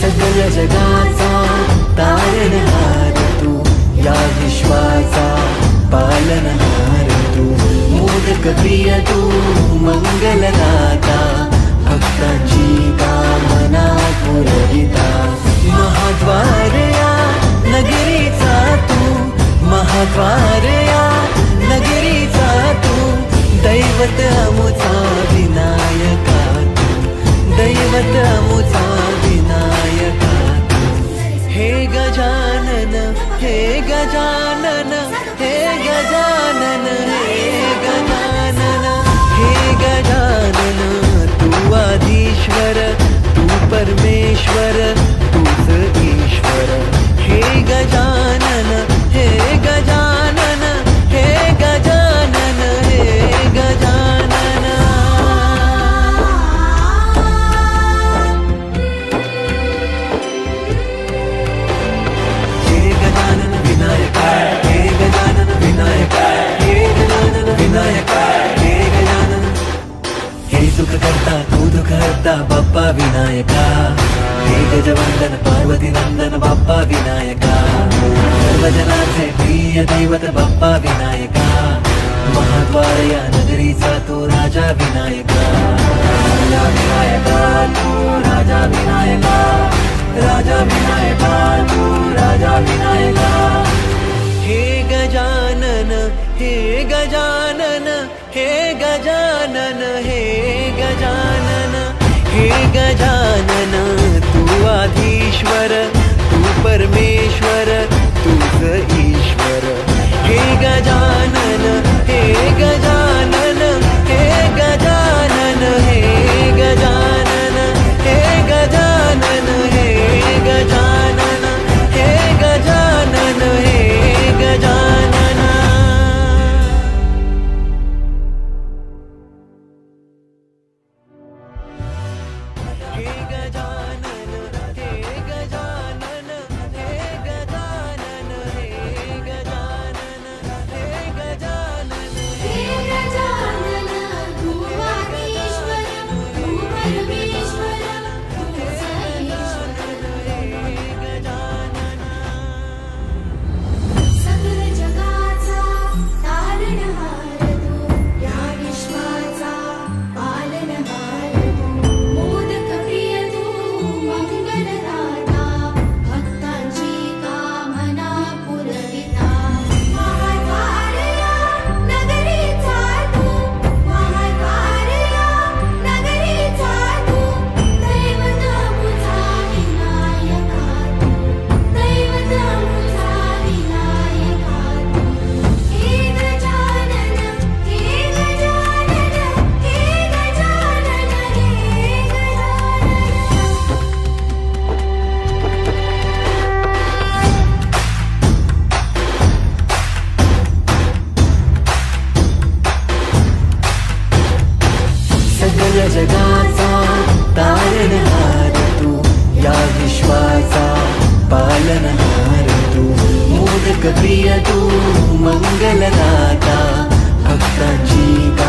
सगळ्या जगाचा तारणहार तू. या विश्वाचा पालनहार तू. मोदक प्रिय तू मंगलदाता. भक्तांची कामना पुरविता. महाद्वार या नगरीचा तू. महाद्वार या नगरीचा तू. दैवत अमुचा विनायका तू. दैवत अमुचा हे गजानन हे गजानन हे गजानन नंदन बाप्पा विनायका सर्वजनाचे प्रिय दैवत बाप्पा विनायका या नगरीचा तो राजा विनायका राजा विनायका तू राजा विनायका राजा विनायका तू राजा विनायका हे गजानन हे गजानन हे गजानन हे गजानन हे गजानन तू आधीश्वर परमेश्वर तूच ईश्वर। हे गजानन हे गजानन हे गजानन हे गजानन हे गजानन हे गजानन हे गजानन हे गजानन। हे गजानन मोदकपीयतु मङ्गलदाता भक्ताजी